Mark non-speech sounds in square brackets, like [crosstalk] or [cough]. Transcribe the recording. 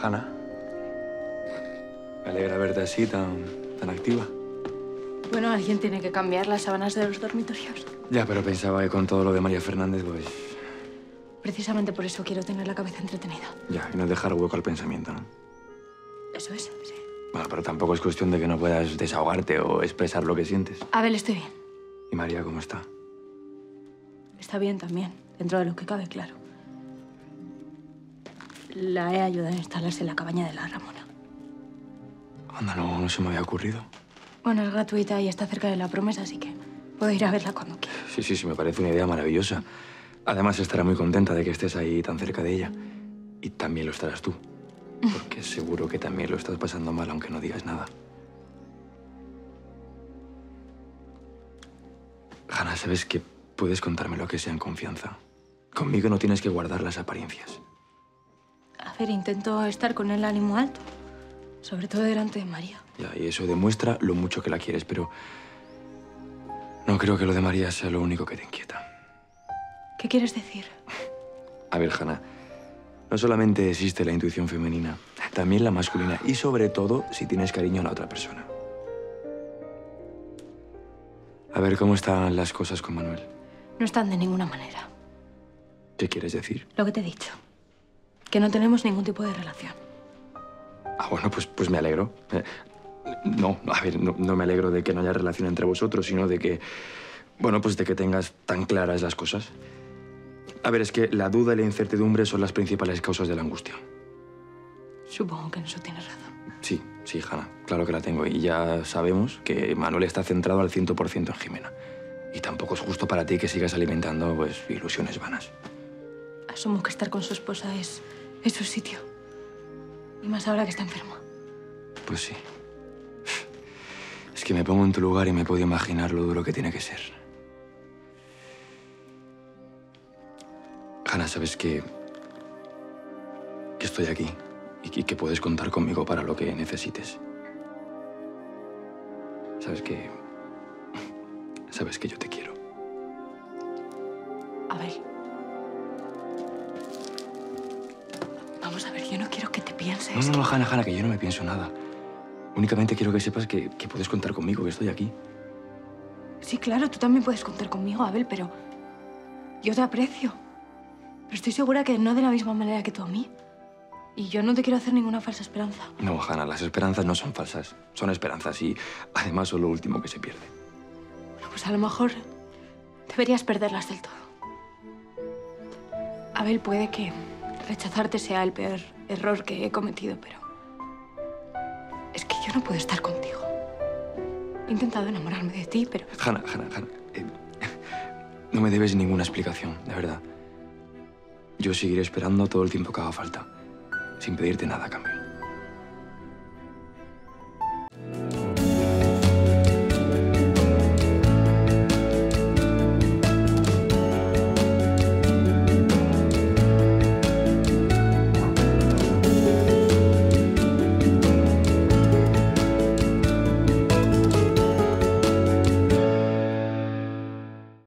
Hanna, me alegra verte así, tan, tan activa. Bueno, alguien tiene que cambiar las sábanas de los dormitorios. Ya, pero pensaba que con todo lo de María Fernández, pues... Precisamente por eso quiero tener la cabeza entretenida. Ya, y no dejar hueco al pensamiento, ¿no? Eso es, sí. Bueno, pero tampoco es cuestión de que no puedas desahogarte o expresar lo que sientes. Abel, estoy bien. ¿Y María cómo está? Está bien también, dentro de lo que cabe, claro. La he ayudado a instalarse en la cabaña de la Ramona. Anda, no, no se me había ocurrido. Bueno, es gratuita y está cerca de la promesa, así que puedo ir a verla cuando quiera. Sí, sí, sí, me parece una idea maravillosa. Además, estará muy contenta de que estés ahí tan cerca de ella. Y también lo estarás tú. [laughs] Porque seguro que también lo estás pasando mal, aunque no digas nada. Hanna, sabes que puedes contarme lo que sea en confianza. Conmigo no tienes que guardar las apariencias. A ver, intento estar con el ánimo alto. Sobre todo delante de María. Ya, y eso demuestra lo mucho que la quieres, pero no creo que lo de María sea lo único que te inquieta. ¿Qué quieres decir? [laughs] A ver, Hanna, no solamente existe la intuición femenina, también la masculina, y sobre todo si tienes cariño a la otra persona. A ver, ¿cómo están las cosas con Manuel? No están de ninguna manera. ¿Qué quieres decir? Lo que te he dicho. Que no tenemos ningún tipo de relación. Ah, bueno, pues, pues me alegro. Eh, no, a ver, no, no me alegro de que no haya relación entre vosotros, sino de que, bueno, pues de que tengas tan claras las cosas. A ver, es que la duda y la incertidumbre son las principales causas de la angustia. Supongo que en eso tienes razón. Sí, sí, Hanna, claro que la tengo. Y ya sabemos que Manuel está centrado al 100% en Jimena. Y tampoco es justo para ti que sigas alimentando, pues, ilusiones vanas. Asumo que estar con su esposa es, es su sitio. Y más ahora que está enferma. Pues sí. Es que me pongo en tu lugar y me puedo imaginar lo duro que tiene que ser. Hanna, sabes que... que estoy aquí y que puedes contar conmigo para lo que necesites. Sabes que... sabes que yo te quiero. A ver. Vamos a ver, yo no quiero que te pienses. No, no, no, Hanna, Hanna, que yo no me pienso nada. Únicamente quiero que sepas que, que puedes contar conmigo, que estoy aquí. Sí, claro, tú también puedes contar conmigo, Abel, pero yo te aprecio. Pero estoy segura que no de la misma manera que tú a mí. Y yo no te quiero hacer ninguna falsa esperanza. No, Hanna, las esperanzas no son falsas. Son esperanzas y además son lo último que se pierde. Bueno, pues a lo mejor deberías perderlas del todo. Abel, puede que rechazarte sea el peor error que he cometido, pero es que yo no puedo estar contigo. He intentado enamorarme de ti, pero... Hanna, Hanna, Hanna, eh, no me debes ninguna explicación, de verdad. Yo seguiré esperando todo el tiempo que haga falta, sin pedirte nada a cambio.